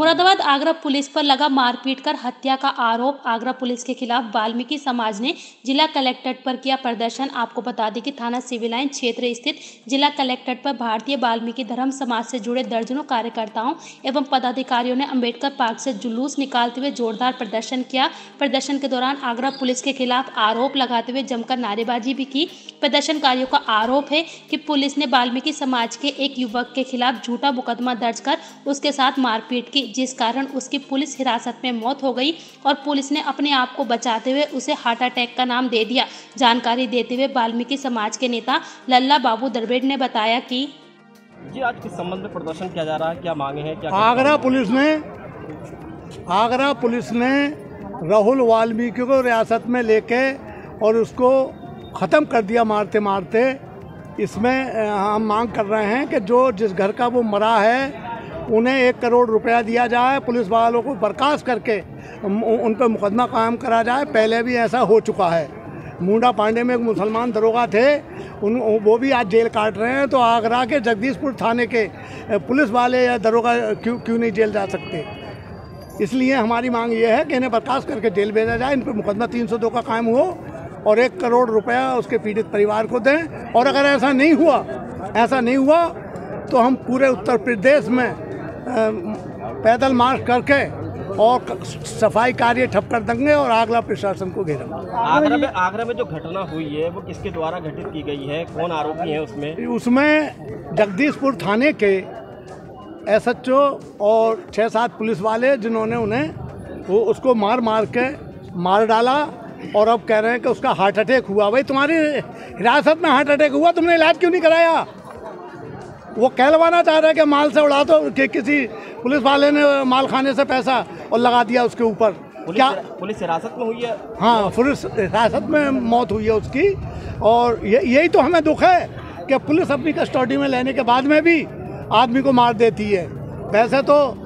Moradabad Agra police पर लगा मारपीट कर हत्या का आरोप। आगरा पुलिस के खिलाफ वाल्मीकि समाज ने जिला कलेक्ट्रेट पर किया प्रदर्शन। आपको बता दें कि थाना सिविल लाइन क्षेत्र स्थित जिला कलेक्ट्रेट पर भारतीय वाल्मीकि धर्म समाज से जुड़े दर्जनों कार्यकर्ताओं एवं पदाधिकारियों ने अंबेडकर पार्क से जुलूस निकालते हुए जोरदार प्रदर्शन किया। प्रदर्शन के दौरान आगरा पुलिस के खिलाफ आरोप लगाते हुए जमकर नारेबाजी भी की। प्रदर्शनकारियों का आरोप है कि पुलिस ने वाल्मीकि समाज के एक युवक के खिलाफ झूठा मुकदमा दर्ज कर उसके साथ मारपीट की। जिस कारण उसकी पुलिस हिरासत में मौत हो गई और पुलिस ने अपने आप को बचाते हुए उसे हार्ट अटैक का नाम दे दिया। जानकारी देते हुए वाल्मीकि समाज के नेता लल्ला बाबू दरबेड़ ने बताया कि जी आज किस संबंध में प्रदर्शन किया जा रहा है? क्या मांगे हैं? क्या आगरा पुलिस ने आगरा पुलिस ने राहुल वाल्मीकि को रियासत में लेके और उसको ख़त्म कर दिया मारते मारते। इसमें हम मांग कर रहे हैं कि जो जिस घर का वो मरा है उन्हें एक करोड़ रुपया दिया जाए, पुलिस वालों को बर्खास्त करके उन पर मुकदमा कायम करा जाए। पहले भी ऐसा हो चुका है। मुंडा पांडे में एक मुसलमान दरोगा थे। उन वो भी आज जेल काट रहे हैं। तो आगरा के जगदीशपुर थाने के पुलिस वाले या दरोगा क्यों क्यों नहीं जेल जा सकते? इसलिए हमारी मांग ये है कि इन्हें बर्खास्त करके जेल भेजा जाए। इन पर मुकदमा 302 का कायम हो और एक करोड़ रुपया उसके पीड़ित परिवार को दें। और अगर ऐसा नहीं हुआ, ऐसा नहीं हुआ तो हम पूरे उत्तर प्रदेश में पैदल मार्च करके और सफ़ाई कार्य ठप कर देंगे और आगरा प्रशासन को घेरेंगे आगरा में आगरा में जो घटना हुई है वो किसके द्वारा घटित की गई है? कौन आरोपी है उसमें? उसमें जगदीशपुर थाने के एसएचओ और छः सात पुलिस वाले जिन्होंने उन्हें वो उसको मार मार के मार डाला और अब कह रहे हैं कि उसका हार्ट अटैक हुआ। भाई तुम्हारी हिरासत में हार्ट अटैक हुआ? तुमने इलाज क्यों नहीं कराया? वो कहलवाना चाह रहे हैं कि माल से उड़ा दो कि किसी पुलिस वाले ने माल खाने से पैसा और लगा दिया उसके ऊपर। क्या पुलिस हिरासत में हुई है? हाँ पुलिस हिरासत में मौत हुई है उसकी। और यही तो हमें दुख है कि पुलिस अपनी कस्टडी में लेने के बाद में भी आदमी को मार देती है। वैसे तो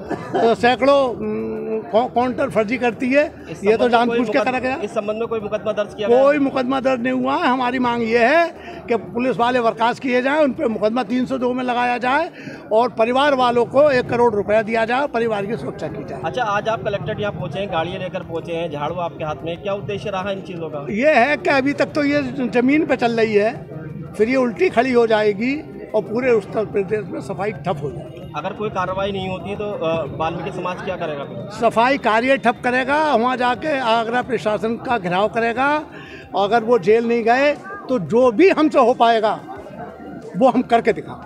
सैकड़ों अम, कौ- काउंटर फर्जी करती है ये तो जानबूझ के करा गया। इस संबंध में कोई मुकदमा दर्ज किया कोई मुकदमा दर्ज नहीं हुआ है। हमारी मांग ये है कि पुलिस वाले बर्खास्त किए जाएँ उन पर मुकदमा तीन सौ दो में लगाया जाए और परिवार वालों को एक करोड़ रुपया दिया जाए परिवार की सुरक्षा की जाए। अच्छा आज आप कलेक्ट्रेट यहाँ पहुँचे हैं गाड़ियाँ लेकर पहुँचे हैं झाड़ू आपके हाथ में क्या उद्देश्य रहा इन चीज़ों का? ये है कि अभी तक तो ये ज़मीन पर चल रही है फिर ये उल्टी खड़ी हो जाएगी और पूरे उत्तर प्रदेश में सफ़ाई ठप हो जाएगी। अगर कोई कार्रवाई नहीं होती है तो वाल्मीकि समाज क्या करेगा? सफ़ाई कार्य ठप करेगा, वहाँ जाके आगरा प्रशासन का घेराव करेगा, अगर वो जेल नहीं गए तो जो भी हमसे हो पाएगा, वो हम करके दिखा